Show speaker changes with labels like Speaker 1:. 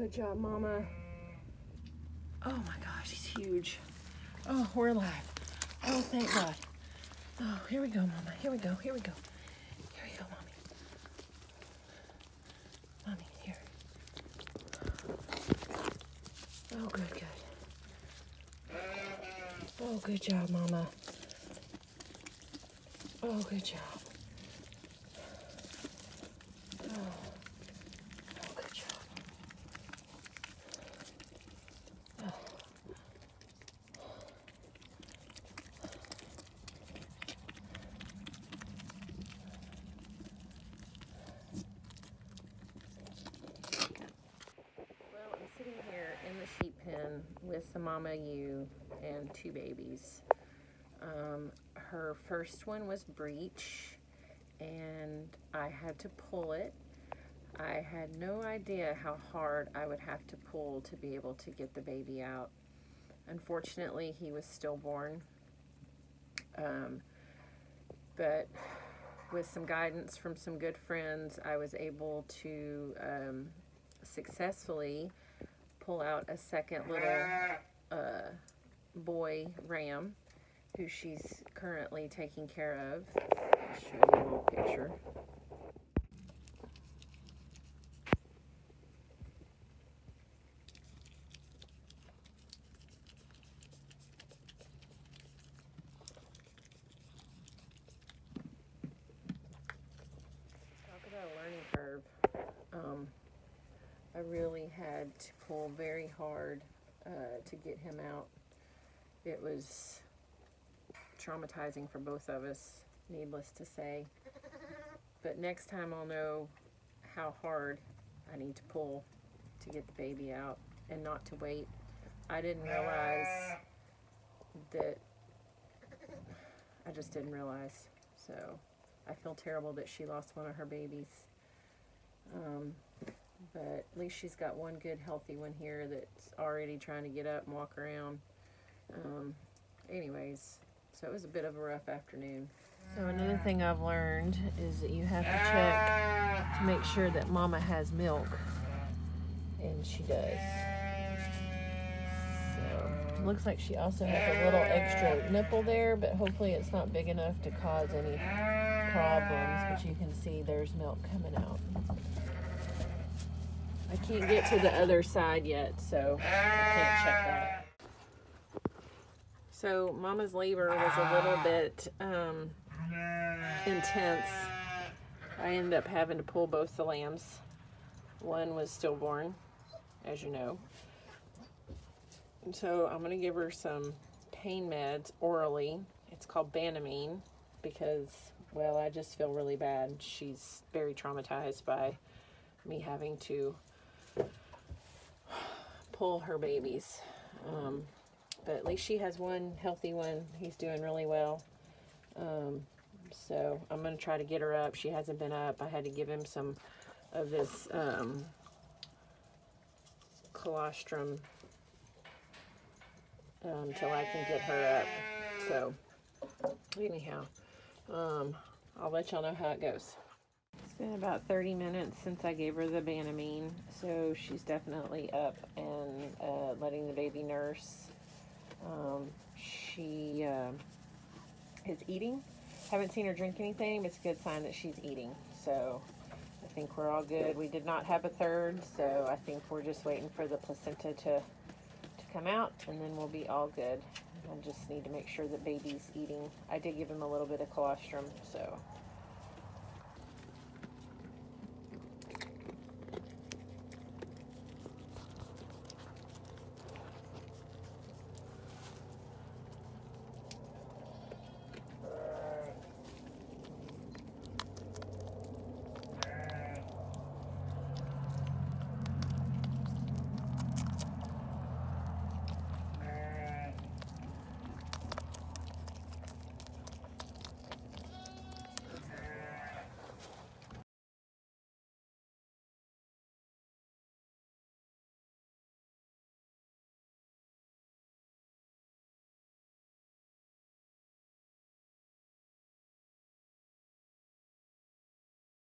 Speaker 1: good job, Mama. Oh my gosh, he's huge. Oh, we're alive. Oh, thank God. Oh, here we go, Mama. Here we go. Here we go. Here we go, Mommy. Mommy, here. Oh, good, good. Oh, good job, Mama. Oh, good job. Oh, oh good job. Oh. Well, I'm sitting here in the sheep pen with the mama ewe and two babies. Um, her first one was breech, and I had to pull it. I had no idea how hard I would have to pull to be able to get the baby out. Unfortunately, he was stillborn. Um, but with some guidance from some good friends, I was able to um, successfully pull out a second little uh, boy ram who she's currently taking care of. Show you a little picture. Talk about a learning curve. Um, I really had to pull very hard uh, to get him out. It was traumatizing for both of us, needless to say. But next time I'll know how hard I need to pull to get the baby out and not to wait. I didn't realize that, I just didn't realize. So I feel terrible that she lost one of her babies. Um, but at least she's got one good healthy one here that's already trying to get up and walk around. Um, anyways, so it was a bit of a rough afternoon. So another thing I've learned is that you have to check to make sure that mama has milk. And she does. So looks like she also has a little extra nipple there, but hopefully it's not big enough to cause any problems. But you can see there's milk coming out. I can't get to the other side yet, so I can't check that. So Mama's labor was a little bit um, intense. I ended up having to pull both the lambs. One was stillborn, as you know. And so I'm going to give her some pain meds orally. It's called Banamine because, well, I just feel really bad. She's very traumatized by me having to pull her babies. Um, but at least she has one healthy one. He's doing really well. Um, so I'm going to try to get her up. She hasn't been up. I had to give him some of this um, colostrum um, until I can get her up. So anyhow, um, I'll let y'all know how it goes. Been about 30 minutes since I gave her the Banamine, so she's definitely up and uh, letting the baby nurse. Um, she uh, is eating. Haven't seen her drink anything, but it's a good sign that she's eating. So I think we're all good. We did not have a third, so I think we're just waiting for the placenta to, to come out, and then we'll be all good. I just need to make sure that baby's eating. I did give him a little bit of colostrum, so